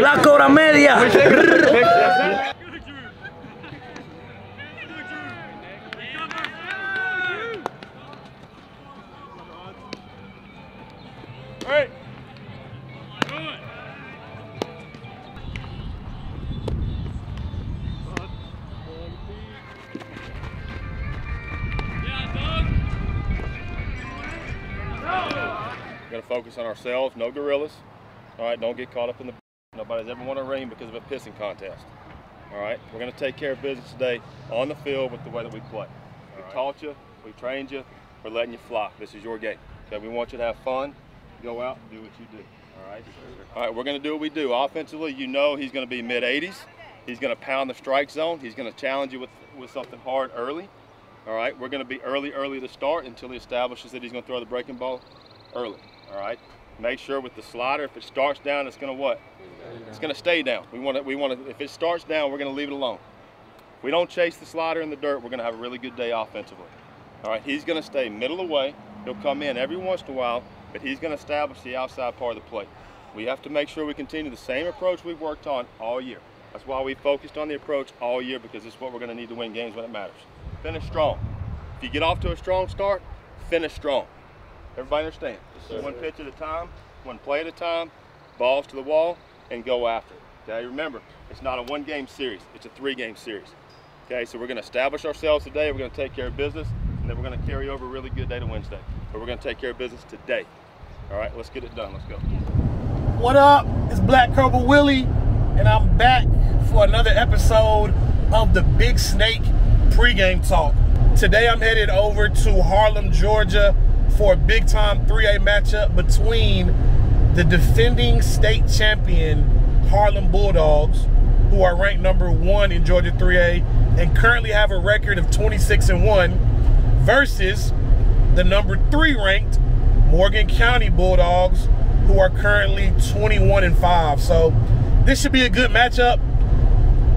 La cobra media. Focus on ourselves, no gorillas. All right, don't get caught up in the. Nobody's ever won a ring because of a pissing contest. All right, we're gonna take care of business today on the field with the way that we play. We taught you, we trained you, we're letting you fly. This is your game. Okay, we want you to have fun. Go out and do what you do. All right. All right, we're gonna do what we do. Offensively, you know he's gonna be mid 80s. He's gonna pound the strike zone. He's gonna challenge you with with something hard early. All right, we're gonna be early, early to start until he establishes that he's gonna throw the breaking ball early. All right. Make sure with the slider, if it starts down, it's gonna what? It's gonna stay down. We want to. We want to. If it starts down, we're gonna leave it alone. If we don't chase the slider in the dirt, we're gonna have a really good day offensively. All right. He's gonna stay middle away. He'll come in every once in a while, but he's gonna establish the outside part of the plate. We have to make sure we continue the same approach we've worked on all year. That's why we focused on the approach all year because it's what we're gonna need to win games when it matters. Finish strong. If you get off to a strong start, finish strong. Everybody understand? Yes, one pitch at a time, one play at a time, balls to the wall, and go after it. Okay, remember, it's not a one game series, it's a three game series. Okay, so we're gonna establish ourselves today, we're gonna take care of business, and then we're gonna carry over a really good day to Wednesday. But we're gonna take care of business today. All right, let's get it done, let's go. What up? It's Black Cobra Willie, and I'm back for another episode of the Big Snake pregame talk. Today I'm headed over to Harlem, Georgia for a big time 3A matchup between the defending state champion Harlem Bulldogs, who are ranked number one in Georgia 3A and currently have a record of 26 and 1, versus the number three ranked Morgan County Bulldogs, who are currently 21 and 5. So this should be a good matchup.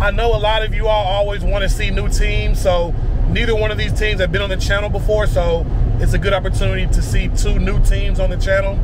I know a lot of you all always want to see new teams, so neither one of these teams have been on the channel before, so it's a good opportunity to see two new teams on the channel.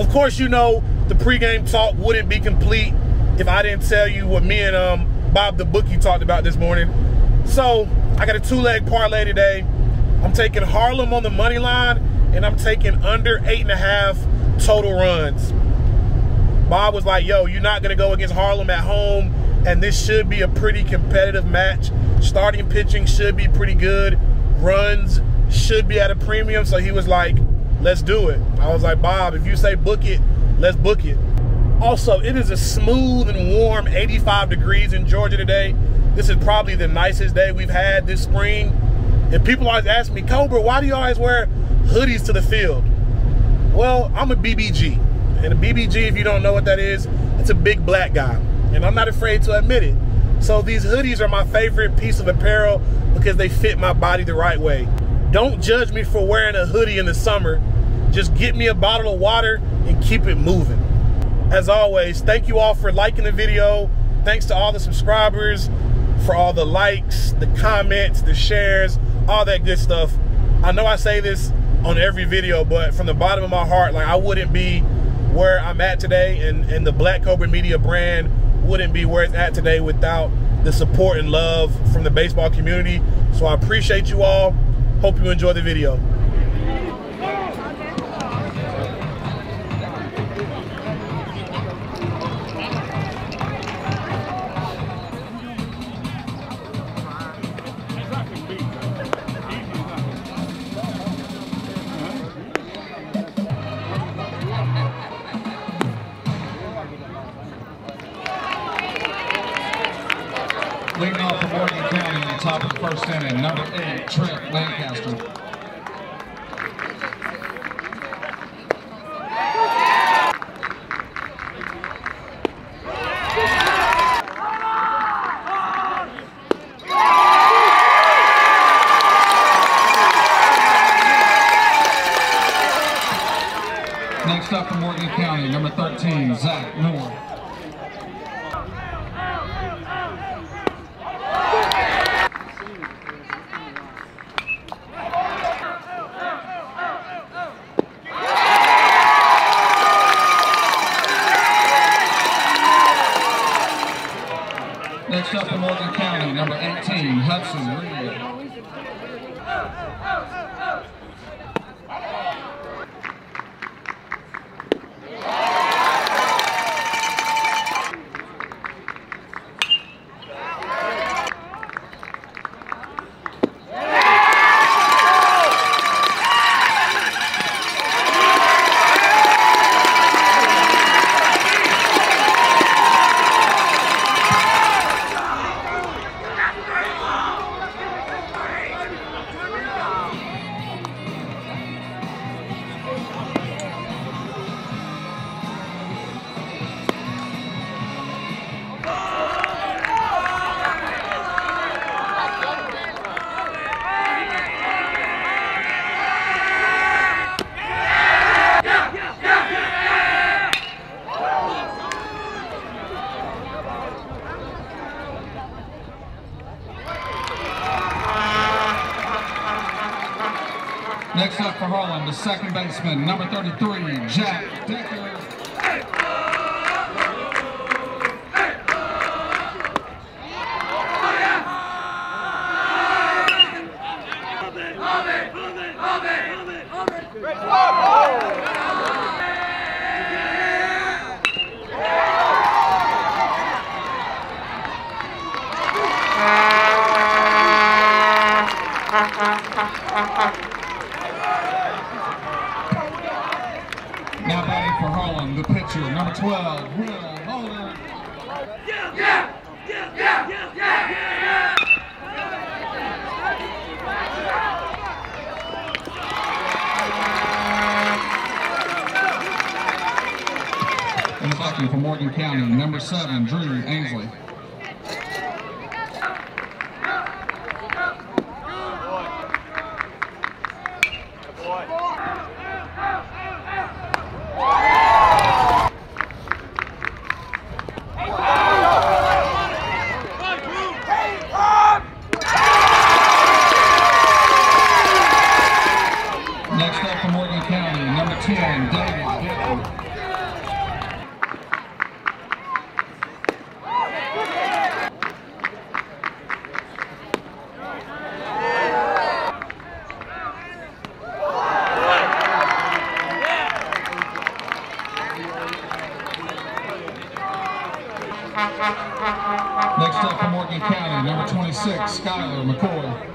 Of course, you know the pregame talk wouldn't be complete if I didn't tell you what me and um, Bob the bookie talked about this morning. So I got a two-leg parlay today. I'm taking Harlem on the money line, and I'm taking under eight and a half total runs. Bob was like, yo, you're not going to go against Harlem at home, and this should be a pretty competitive match. Starting pitching should be pretty good. Runs should be at a premium. So he was like, let's do it. I was like, Bob, if you say book it, let's book it. Also, it is a smooth and warm 85 degrees in Georgia today. This is probably the nicest day we've had this spring. And people always ask me, Cobra, why do you always wear hoodies to the field? Well, I'm a BBG. And a BBG, if you don't know what that is, it's a big black guy. And I'm not afraid to admit it. So these hoodies are my favorite piece of apparel because they fit my body the right way. Don't judge me for wearing a hoodie in the summer. Just get me a bottle of water and keep it moving. As always, thank you all for liking the video. Thanks to all the subscribers for all the likes, the comments, the shares, all that good stuff. I know I say this on every video, but from the bottom of my heart, like I wouldn't be where I'm at today and, and the Black Cobra Media brand wouldn't be where it's at today without the support and love from the baseball community. So I appreciate you all. Hope you enjoy the video. The second baseman, number 33, Jack Decker. Now batting for Harlem, the pitcher, number 12, Will Holder. And the bucking for Morgan County, number 7, Drew Ainsley. Next up for Morgan County, number 10, David Gibson. Next up for Morgan County, number 26, Skylar McCoy.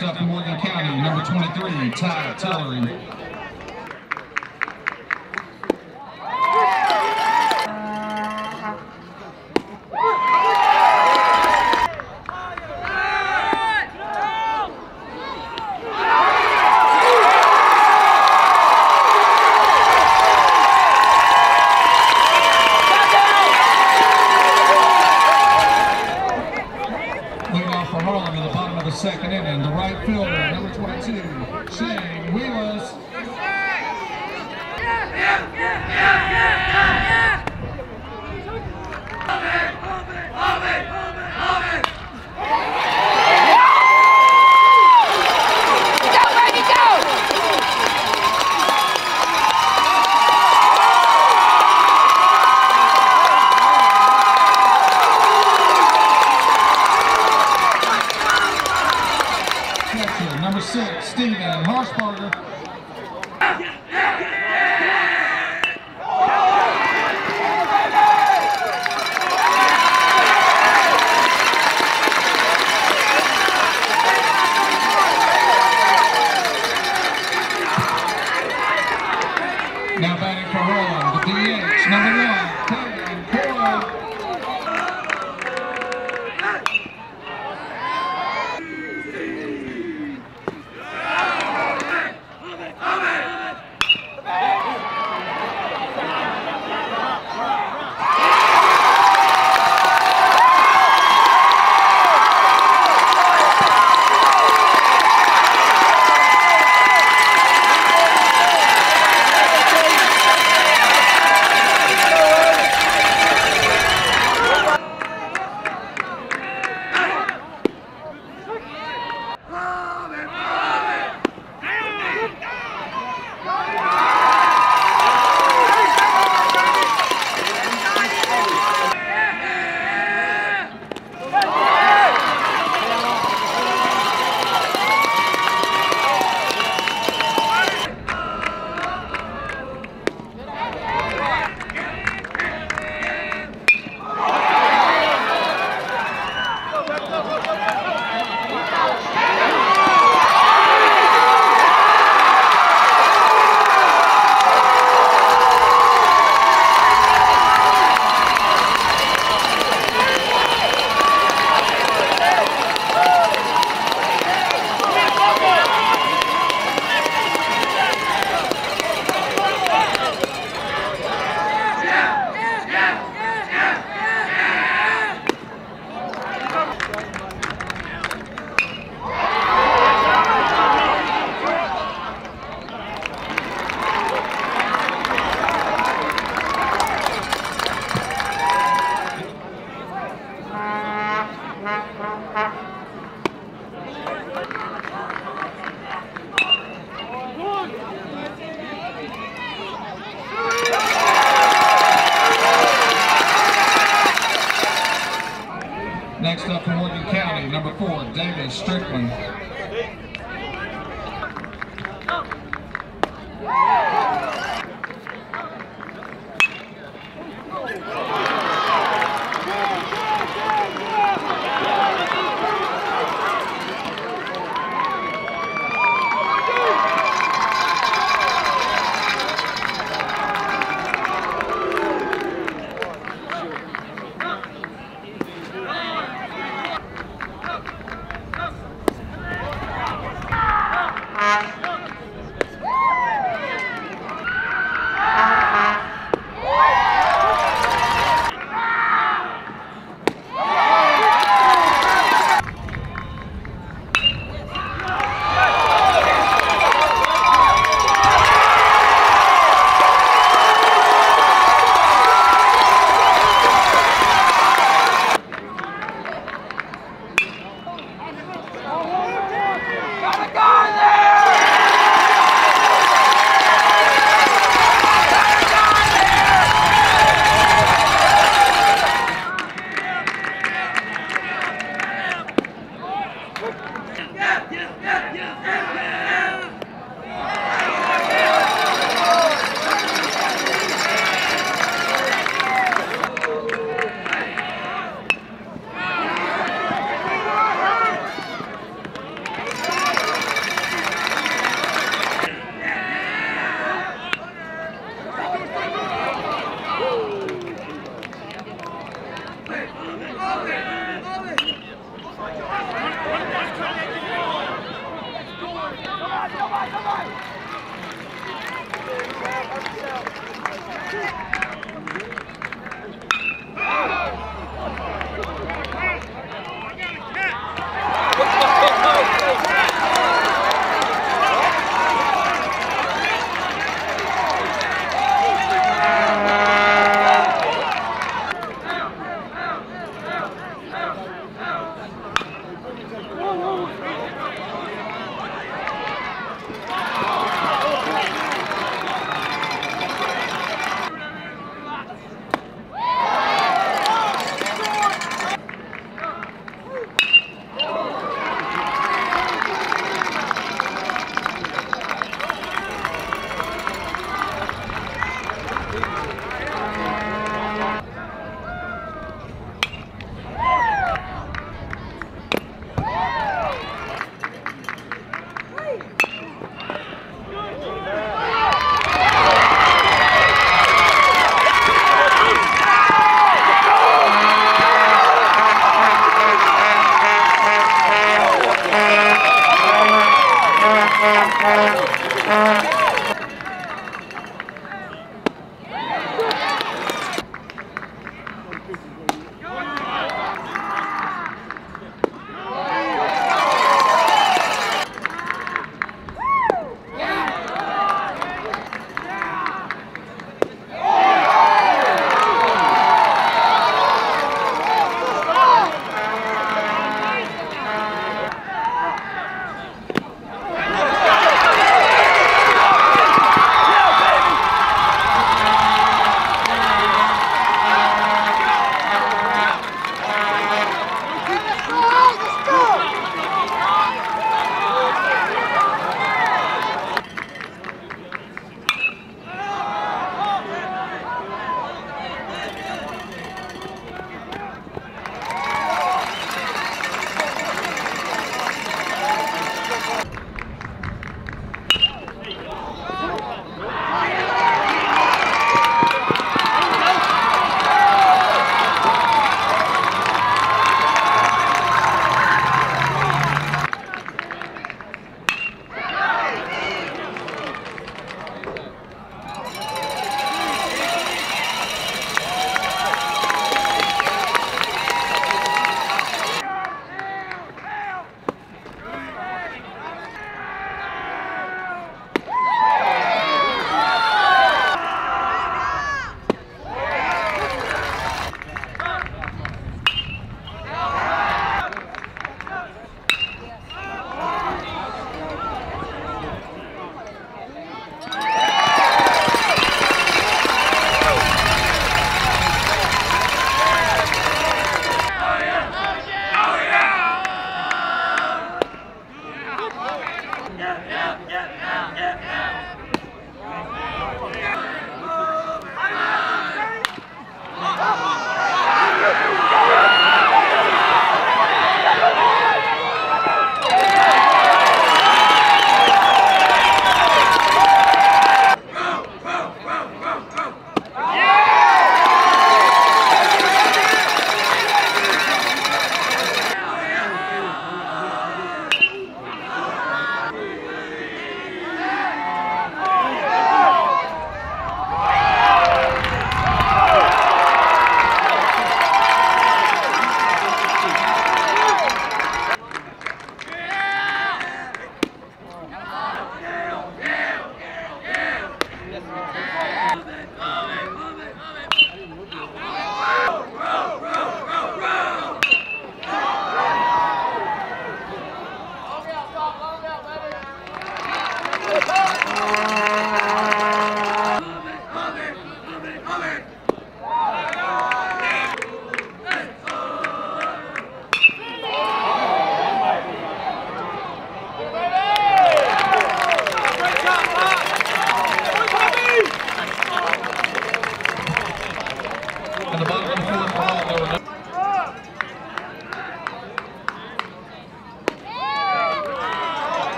Next up Morgan County, number 23, Ty Tillery. Next up from Morgan County, number four, David Strickland.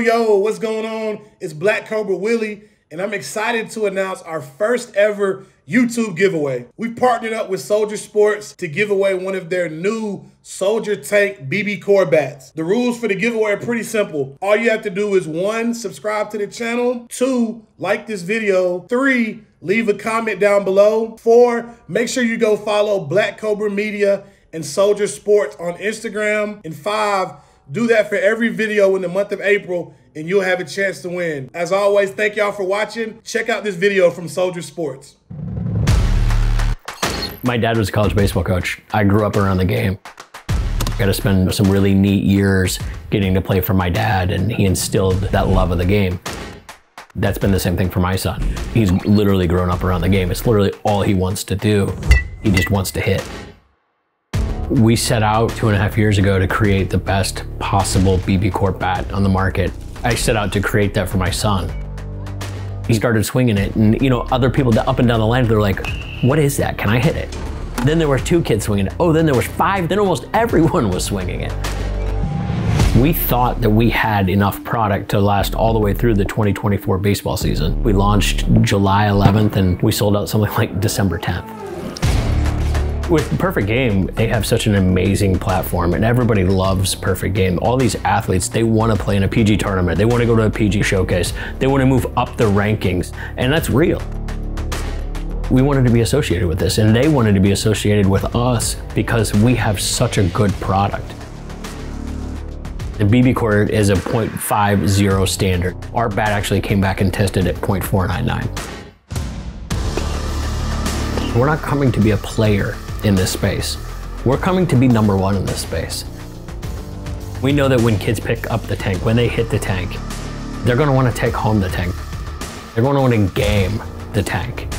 Yo, what's going on? It's Black Cobra Willie, and I'm excited to announce our first ever YouTube giveaway. We partnered up with Soldier Sports to give away one of their new Soldier Tank BBCOR bats. The rules for the giveaway are pretty simple. All you have to do is one, subscribe to the channel, two, like this video, three, leave a comment down below, four, make sure you go follow Black Cobra Media and Soldier Sports on Instagram, and five, do that for every video in the month of April and you'll have a chance to win. As always, thank y'all for watching. Check out this video from Soldier Sports. My dad was a college baseball coach. I grew up around the game. Got to spend some really neat years getting to play for my dad, and he instilled that love of the game. That's been the same thing for my son. He's literally grown up around the game. It's literally all he wants to do. He just wants to hit. We set out two and a half years ago to create the best possible BBCOR bat on the market. I set out to create that for my son. He started swinging it, and you know, other people up and down the line, they're like, "What is that? Can I hit it?" Then there were two kids swinging it. Oh, then there was five. Then almost everyone was swinging it. We thought that we had enough product to last all the way through the 2024 baseball season. We launched July 11th, and we sold out something like December 10th. With Perfect Game, they have such an amazing platform and everybody loves Perfect Game. All these athletes, they want to play in a PG tournament. They want to go to a PG showcase. They want to move up the rankings, and that's real. We wanted to be associated with this, and they wanted to be associated with us because we have such a good product. The BBCOR is a 0.50 standard. Our bat actually came back and tested at 0.499. We're not coming to be a player in this space. We're coming to be number one in this space. We know that when kids pick up the tank, when they hit the tank, they're going to want to take home the tank. They're want to game the tank.